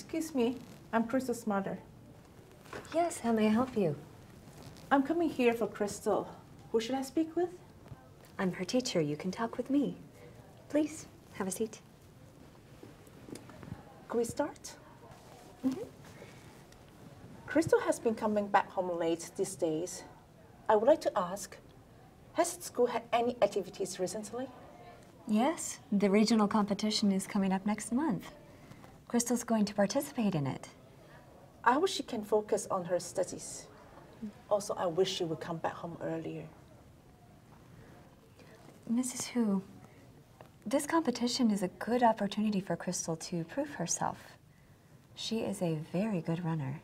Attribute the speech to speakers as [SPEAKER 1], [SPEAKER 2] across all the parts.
[SPEAKER 1] Excuse me, I'm Crystal's mother.
[SPEAKER 2] Yes, how may I help you?
[SPEAKER 1] I'm coming here for Crystal. Who should I speak with?
[SPEAKER 2] I'm her teacher. You can talk with me. Please, have a seat.
[SPEAKER 1] Can we start? Mm-hmm. Crystal has been coming back home late these days. I would like to ask, has school had any activities recently?
[SPEAKER 2] Yes, the regional competition is coming up next month. Crystal's going to participate in it.
[SPEAKER 1] I wish she can focus on her studies. Also, I wish she would come back home earlier.
[SPEAKER 2] Mrs. Hu, this competition is a good opportunity for Crystal to prove herself. She is a very good runner.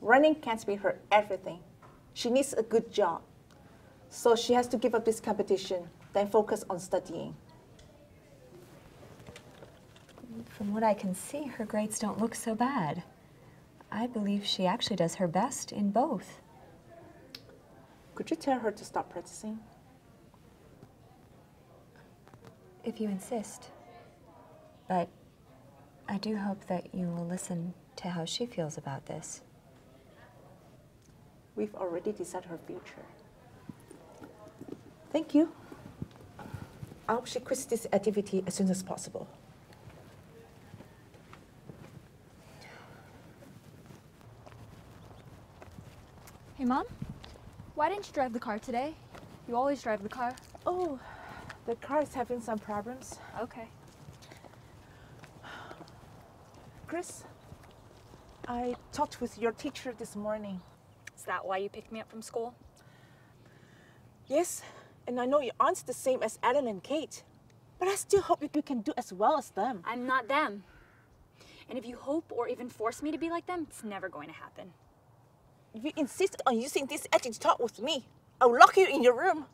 [SPEAKER 1] Running can't be her everything. She needs a good job. So she has to give up this competition, then focus on studying.
[SPEAKER 2] From what I can see, her grades don't look so bad. I believe she actually does her best in both.
[SPEAKER 1] Could you tell her to stop practicing?
[SPEAKER 2] If you insist. But I do hope that you will listen to how she feels about this.
[SPEAKER 1] We've already decided her future. Thank you. I hope she quits this activity as soon as possible.
[SPEAKER 3] Hey, Mom. Why didn't you drive the car today? You always drive the car.
[SPEAKER 1] Oh, the car is having some problems.
[SPEAKER 3] Okay.
[SPEAKER 1] Chris, I talked with your teacher this morning.
[SPEAKER 3] Is that why you picked me up from school?
[SPEAKER 1] Yes, and I know you aren't the same as Ellen and Kate, but I still hope that you can do as well as them.
[SPEAKER 3] I'm not them. And if you hope or even force me to be like them, it's never going to happen.
[SPEAKER 1] If you insist on using this attitude to talk with me, I'll lock you in your room.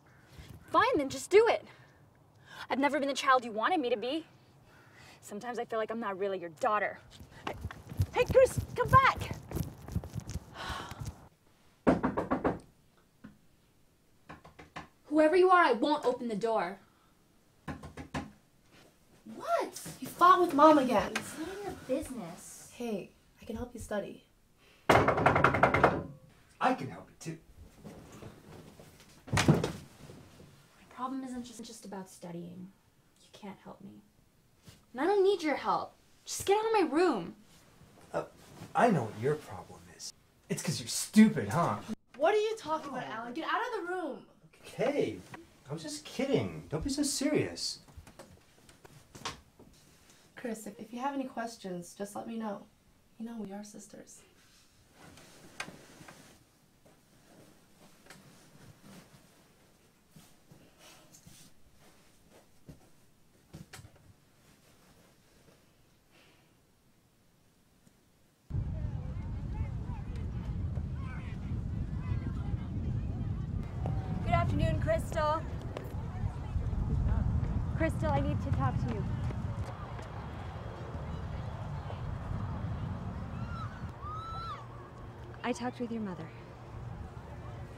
[SPEAKER 3] Fine, then just do it. I've never been the child you wanted me to be. Sometimes I feel like I'm not really your daughter.
[SPEAKER 1] Hey, Chris, come back.
[SPEAKER 3] Whoever you are, I won't open the door.
[SPEAKER 4] What? You fought with mom again.
[SPEAKER 3] It's none of your business.
[SPEAKER 4] Hey, I can help you study.
[SPEAKER 5] I can help you too.
[SPEAKER 3] My problem isn't just, just about studying. You can't help me. And I don't need your help. Just get out of my room.
[SPEAKER 5] Uh, I know what your problem is. It's because you're stupid, huh?
[SPEAKER 4] What are you talking about, Alan? Get out of the room.
[SPEAKER 5] Okay, I was just kidding. Don't be so serious.
[SPEAKER 4] Chris, if, if you have any questions, just let me know. You know, we are sisters.
[SPEAKER 3] Good afternoon, Crystal. Crystal, I need to talk to you.
[SPEAKER 2] I talked with your mother.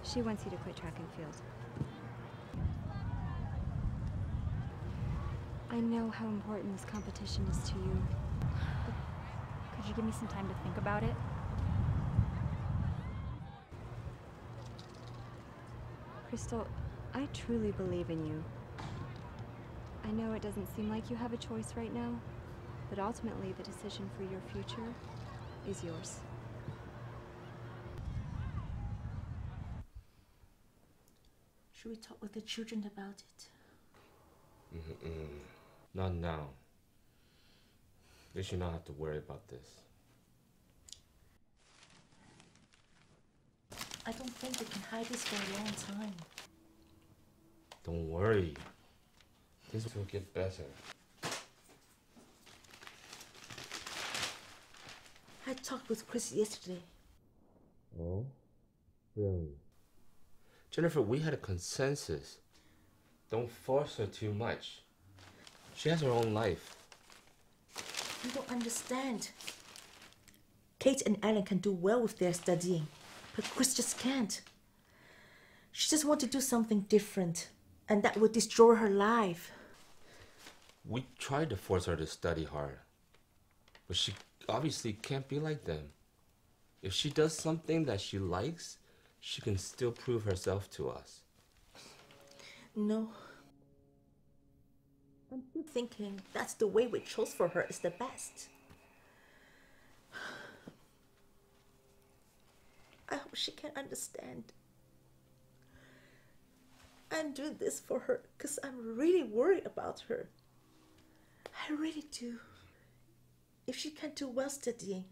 [SPEAKER 2] She wants you to quit track and field. I know how important this competition is to you.
[SPEAKER 3] Could you give me some time to think about it?
[SPEAKER 2] Crystal, I truly believe in you. I know it doesn't seem like you have a choice right now, but ultimately the decision for your future is yours.
[SPEAKER 1] Should we talk with the children about it?
[SPEAKER 6] Mm-mm. Not now. They should not have to worry about this.
[SPEAKER 1] I don't think they can hide this for a long time.
[SPEAKER 6] Don't worry. This will get better.
[SPEAKER 1] I talked with Chris yesterday.
[SPEAKER 6] Oh? Really? Jennifer, we had a consensus. Don't force her too much. She has her own life.
[SPEAKER 1] You don't understand. Kate and Ellen can do well with their studying, but Chris just can't. She just wants to do something different, and that would destroy her life.
[SPEAKER 6] We tried to force her to study hard, but she obviously can't be like them. If she does something that she likes, she can still prove herself to us.
[SPEAKER 1] No. I'm still thinking that's the way we chose for her is the best. I hope she can understand. I'm doing this for her because I'm really worried about her. I really do. If she can't do well studying,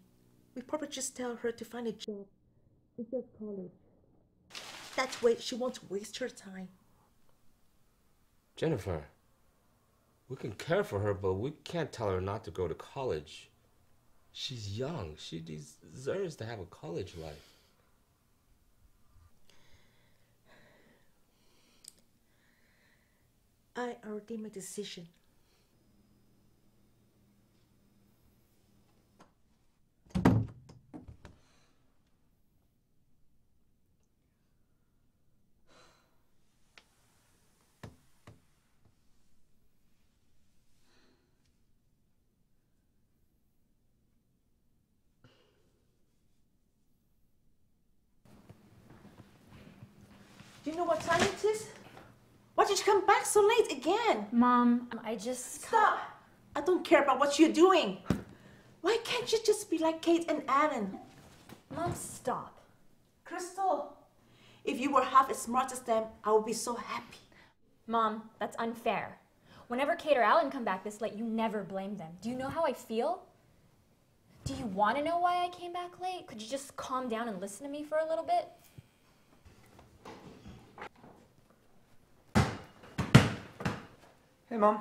[SPEAKER 1] we probably just tell her to find a job instead of college. That way she won't waste her time.
[SPEAKER 6] Jennifer, we can care for her, but we can't tell her not to go to college. She's young. She deserves to have a college life.
[SPEAKER 1] I already made a decision. Do you know what time it is? Why did you come back so late again?
[SPEAKER 3] Mom, I just.
[SPEAKER 1] Stop! I don't care about what you're doing. Why can't you just be like Kate and Alan?
[SPEAKER 3] Mom, stop.
[SPEAKER 1] Crystal, if you were half as smart as them, I would be so happy.
[SPEAKER 3] Mom, that's unfair. Whenever Kate or Alan come back this late, you never blame them. Do you know how I feel? Do you want to know why I came back late? Could you just calm down and listen to me for a little bit?
[SPEAKER 5] Hey, Mom.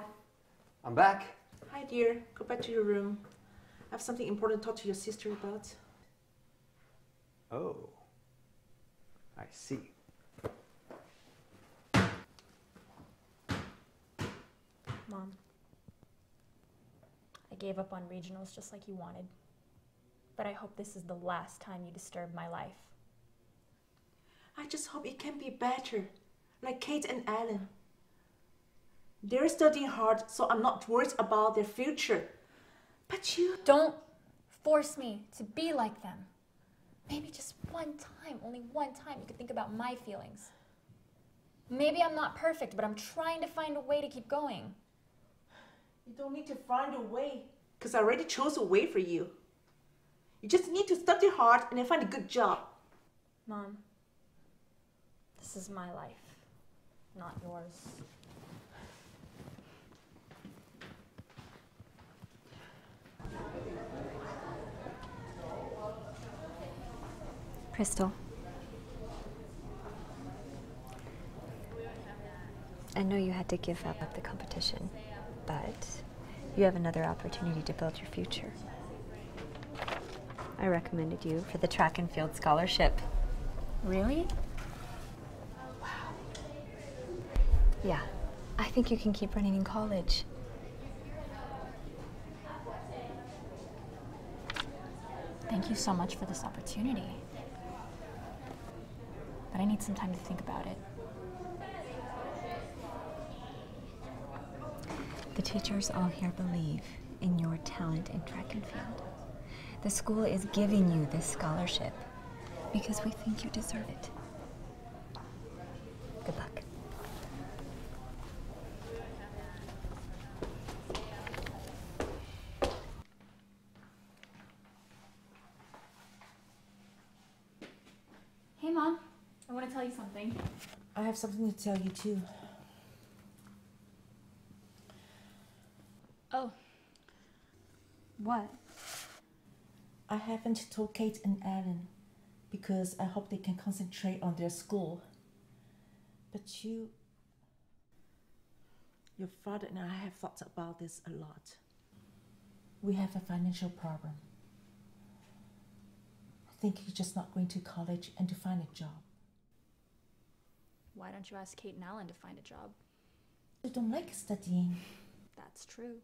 [SPEAKER 5] I'm back.
[SPEAKER 1] Hi, dear. Go back to your room. I have something important to talk to your sister about.
[SPEAKER 5] Oh. I see.
[SPEAKER 3] Mom, I gave up on regionals just like you wanted. But I hope this is the last time you disturb my life.
[SPEAKER 1] I just hope it can be better, like Kate and Alan. They're studying hard, so I'm not worried about their future. But you.
[SPEAKER 3] Don't force me to be like them. Maybe just one time, only one time, you could think about my feelings. Maybe I'm not perfect, but I'm trying to find a way to keep going.
[SPEAKER 1] You don't need to find a way, because I already chose a way for you. You just need to study hard and then find a good job.
[SPEAKER 3] Mom, this is my life, not yours. Crystal. I know you had to give up the competition, but you have another opportunity to build your future. I recommended you for the track and field scholarship. Really? Wow. Yeah, I think you can keep running in college. Thank you so much for this opportunity. But I need some time to think about it.
[SPEAKER 2] The teachers all here believe in your talent in track and field. The school is giving you this scholarship because we think you deserve it. Good luck.
[SPEAKER 3] Hey, Mom. I want to tell you something.
[SPEAKER 1] I have something to tell you, too.
[SPEAKER 3] Oh. What?
[SPEAKER 1] I haven't told Kate and Alan because I hope they can concentrate on their school. But you. Your father and I have thought about this a lot. We have a financial problem. I think you're just not going to college and to find a job.
[SPEAKER 3] Why don't you ask Kate and Alan to find a job?
[SPEAKER 1] You don't like studying.
[SPEAKER 3] That's true.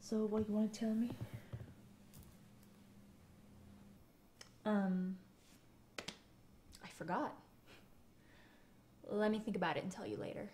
[SPEAKER 1] So, what you want to tell me?
[SPEAKER 3] Um, I forgot. Let me think about it and tell you later.